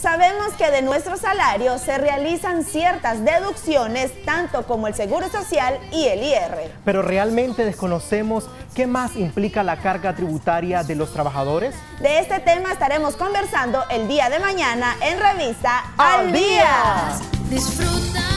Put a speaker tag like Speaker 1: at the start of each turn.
Speaker 1: Sabemos que de nuestro salario se realizan ciertas deducciones, tanto como el Seguro Social y el IR.
Speaker 2: Pero realmente desconocemos qué más implica la carga tributaria de los trabajadores.
Speaker 1: De este tema estaremos conversando el día de mañana en revista Al, día.
Speaker 3: Disfrutarás